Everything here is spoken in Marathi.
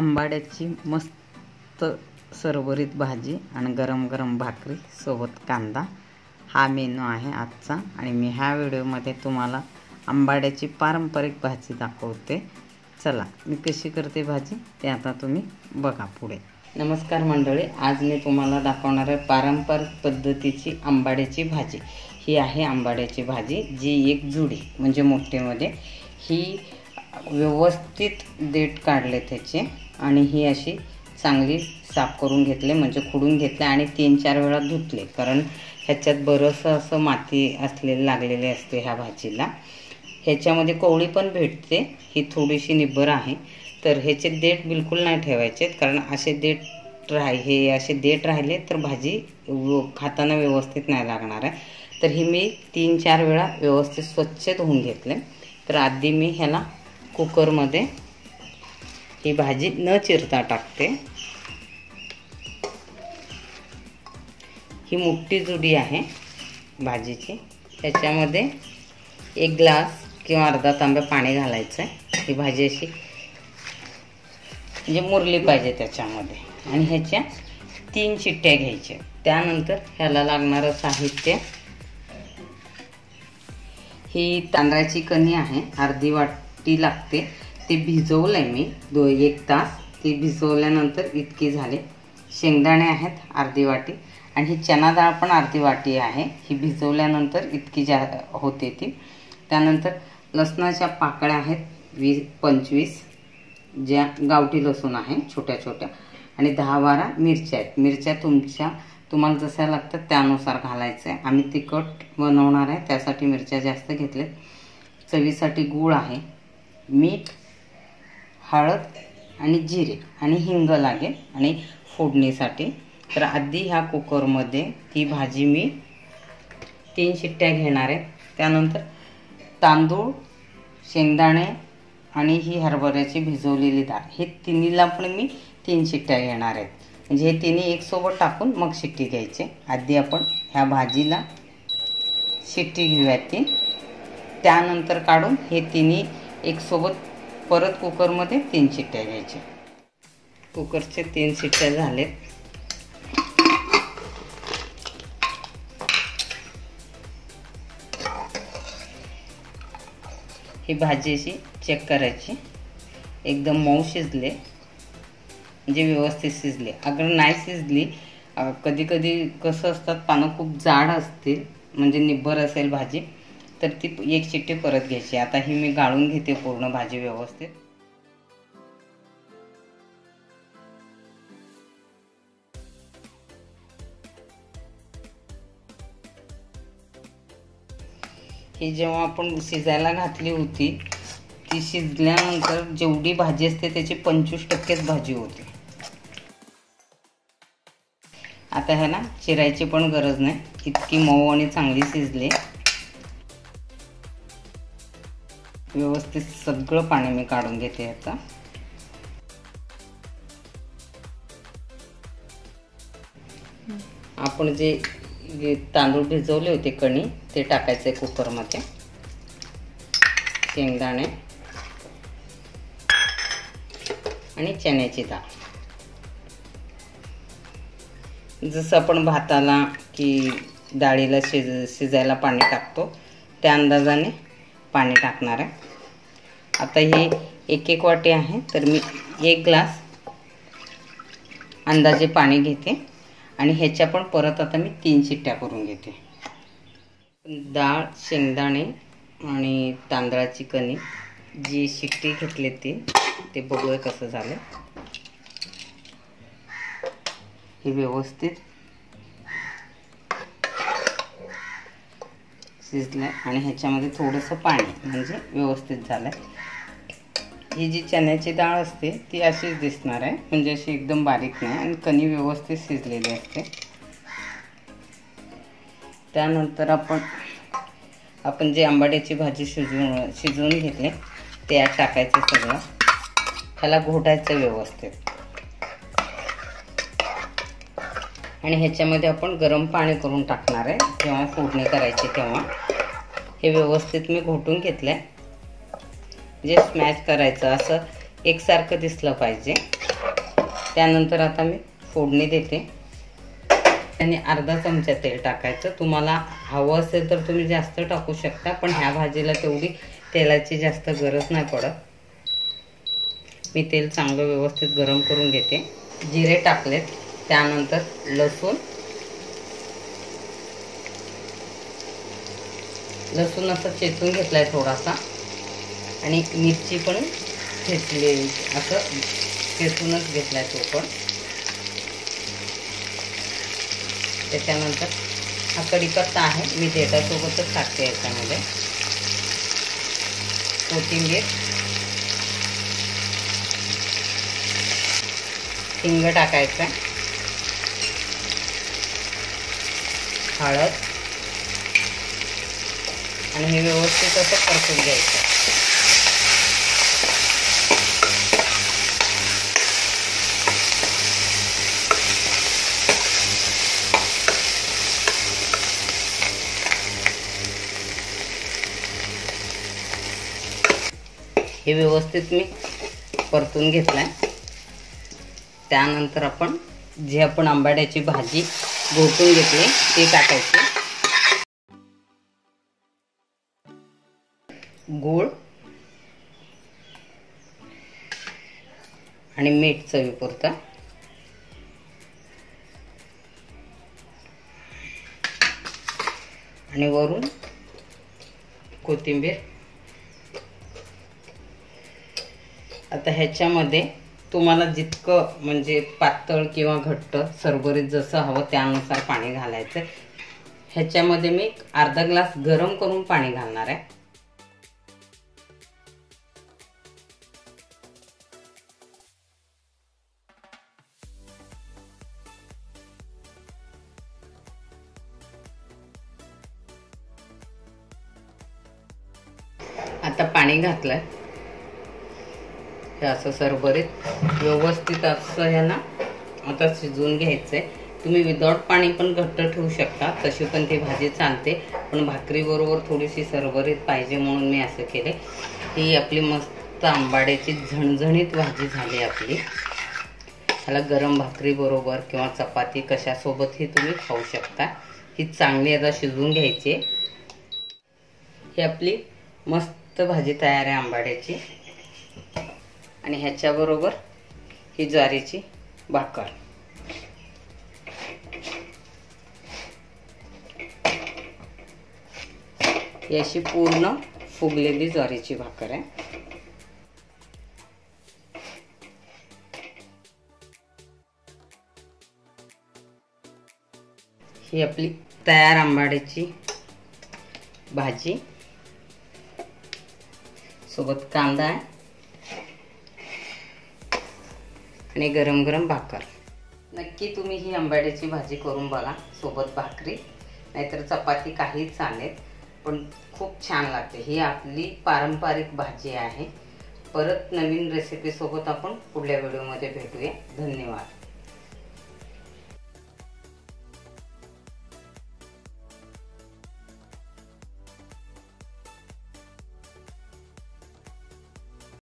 आंबाड्याची मस्त सरभरीत भाजी आणि गरम गरम भाकरी सोबत कांदा. हा मेनू आहे आजचा आणि मी ह्या व्हिडिओमध्ये तुम्हाला आंबाड्याची पारंपरिक भाजी दाखवते. चला मी कशी करते भाजी ते आता तुम्ही बघा पुढे. नमस्कार मंडळी आज मी तुम्हाला दाखवणार आहे पारंपरिक पद्धतीची आंबाड्याची भाजी. ही आहे आंबाड्याची भाजी जी एक जुडी म्हणजे मोठेमध्ये ही व्यवस्थित देठ काढले त्याचे. आणि ही अशी चांगली साफ करून घेतले म्हणजे खुडून घेतले आणि तीन चार वेळा धुतले. कारण ह्याच्यात बरंचसं असं माती असलेलं लागलेले असते ह्या भाजीला. ह्याच्यामध्ये कोवळी पण भेटते. ही थोडीशी निब्बर आहे. तर ह्याचे देठ बिलकुल नाही ठेवायचे कारण असे देठ राह हे असे देठ राहिले तर भाजी खाताना व्यवस्थित नाही लागणार आहे. तर ही मी तीन चार वेळा व्यवस्थित स्वच्छ धुवून घेतले. तर आधी मी ह्याला कुकरमध्ये ही भाजी न चिरता टाकते. ही मोठी जुडी आहे भाजीची. त्याच्यामध्ये एक ग्लास किंवा अर्धा तांब्या पाणी घालायचं आहे ही भाजी अशी म्हणजे मुरली पाहिजे त्याच्यामध्ये. आणि ह्याच्या तीन चिट्ट्या घ्यायच्या. त्यानंतर ह्याला लागणारं साहित्य. ही तांदळाची कणी आहे. अर्धी वाटी लागते. ते भिजवलं आहे मी दो एक तास. ती भिजवल्यानंतर इतकी झाले. शेंगदाणे आहेत अर्धी वाटी. आणि ही चना डाळ पण अर्धी वाटी आहे. ही भिजवल्यानंतर इतकी जा होते ती. त्यानंतर लसणाच्या पाकळ्या आहेत वीस पंचवीस. ज्या गावठी लसूण आहे छोट्या छोट्या. आणि दहा बारा मिरच्या आहेत. मिरच्या तुमच्या तुम्हाला जशा लागतात त्यानुसार घालायचं आहे आम्ही तिखट बनवणार आहे त्यासाठी मिरच्या जास्त घेतल्यात चवीसाठी गूळ आहे. मीठ हळद आणि जिरे आणि हिंग लागेल आणि फोडणीसाठी. तर आधी ह्या कुकरमध्ये ती भाजी मी तीन शिट्ट्या घेणार आहे. त्यानंतर तांदूळ शेंगदाणे आणि ही हरभऱ्याची भिजवलेली डाळ. हे तिन्हीला पण मी तीन शिट्ट्या घेणार आहेत म्हणजे हे तिन्ही एकसोबत टाकून मग शिट्टी घ्यायची. आधी आपण ह्या भाजीला शिट्टी घेऊया ती. त्यानंतर काढून हे तिन्ही एकसोबत परत कुकरमध्ये तीन शिट्ट्या घ्यायच्या. कुकरचे तीन शिट्ट्या झालेत. ही भाजी अशी चेक करायची. एकदम मऊ शिजले. म्हणजे व्यवस्थित शिजले. अगर नाही शिजली कधी कधी कसं असतात पानं खूप जाड असतील म्हणजे निब्बर असेल भाजी तर ती एक शिट्टी परत घ्यायची. आता ही मी गाळून घेते पूर्ण भाजी व्यवस्थित. ही जेव्हा आपण शिजायला घातली होती ती शिजल्यानंतर जेवढी भाजी असते त्याची पंचवीस टक्केच भाजी होती. आता ह्याला चिरायची पण गरज नाही. इतकी मऊ आणि चांगली शिजली. व्यवस्थित सगळं पाणी मी काढून घेते आता. आपण जे जे तांदूळ भिजवले होते कणी ते टाकायचे कुकरमध्ये. शेंगदाणे. आणि चण्याची डाळ. जसं आपण भाताला की डाळीला शिज शिजायला पाणी टाकतो त्या अंदाजाने पाणी टाकणार आहे. आता हे एक एक वाटी आहे तर मी एक ग्लास अंदाजे पाणी घेते आणि ह्याच्या पण परत आता मी तीन शिट्ट्या करून घेते. डाळ शेंगदाणे आणि तांदळाची कणी जी शिट्टी घेतली ती ते बघूया कसं झालं. हे व्यवस्थित शिजलं आणि ह्याच्यामध्ये थोडंसं पाणी म्हणजे व्यवस्थित झालं ही जी चण्याची डाळ असते ती अशीच दिसणार आहे. म्हणजे अशी एकदम बारीक नाही आणि कणी व्यवस्थित शिजलेली असते. त्यानंतर आपण आपण जे आंबाड्याची भाजी शिजवून शिजवून घेतले ते टाकायचं सगळं. ह्याला घोटायचं व्यवस्थित. आणि ह्याच्यामध्ये आपण गरम पाणी करून टाकणार आहे. जेव्हा फोडणी करायची तेव्हा. हे व्यवस्थित मी घोटून घेतलं आहे जे स्मॅश करायचं असं एकसारखं दिसलं पाहिजे. त्यानंतर आता मी फोडणी देते. आणि अर्धा चमचा तेल टाकायचं. तुम्हाला हवं असेल तर तुम्ही जास्त टाकू शकता पण ह्या भाजीला तेवढी तेलाची जास्त गरज नाही पडत. मी तेल चांगलं व्यवस्थित गरम करून घेते. जिरे टाकलेत. त्यानंतर लसूण. लसूण असं चेचून घेतलाय थोडासा. आणि मिरची पण घेतली असं चेचूनच घेतलाय तो पण. त्याच्यानंतर हा कढीपत्ता आहे मी देठासोबतच टाकते याच्यामध्ये. कोथिंबीर. हिंग टाकायचं हळद आणि हे व्यवस्थित असं परतून घ्यायचं. हे व्यवस्थित मी परतून घेतलं आहे त्यानंतर आपण जी आपण आंबाड्याची भाजी घोटून घेतले ते टाकायचे. गूळ आणि मीठ चवीपुरतं. आणि वरून कोथिंबीर. आता ह्याच्यामध्ये तुम्हाला जितकं म्हणजे पातळ किंवा घट्ट सरबरीत जसं हवं त्यानुसार पाणी घालायचं ह्याच्यामध्ये मी अर्धा ग्लास गरम करून पाणी घालणार आहे. आता पाणी घातलंय. हे असं सरभरीत व्यवस्थित असं ह्यांना आता शिजवून घ्यायचं आहे तुम्ही विदाऊट पाणी पण घट्ट ठेवू शकता तशी पण ती भाजी चालते. पण भाकरीबरोबर थोडीशी सरभरीत पाहिजे म्हणून मी असं केले ही आपली मस्त आंबाड्याची झणझणीत भाजी झाली आपली. ह्याला गरम भाकरीबरोबर किंवा चपाती कशासोबतही तुम्ही खाऊ शकता. ही चांगली आता शिजवून घ्यायची. ही आपली मस्त भाजी तयार आहे आंबाड्याची. आणि ह्याच्याबरोबर ही ज्वारीची भाकर. ही अशी पूर्ण फुगलेली ज्वारीची भाकर आहे. ही आपली तयार आंबाड्याची भाजी. सोबत कांदा आहे. आणि गरम गरम भाकर. नक्की तुम्ही ही आंबाड्याची भाजी करून बघा सोबत भाकरी नाहीतर चपाती काही चालेल पण खूप छान लागते. ही आपली पारंपरिक भाजी आहे. परत नवीन रेसिपीसोबत आपण पुढल्या व्हिडिओमध्ये भेटूया. धन्यवाद.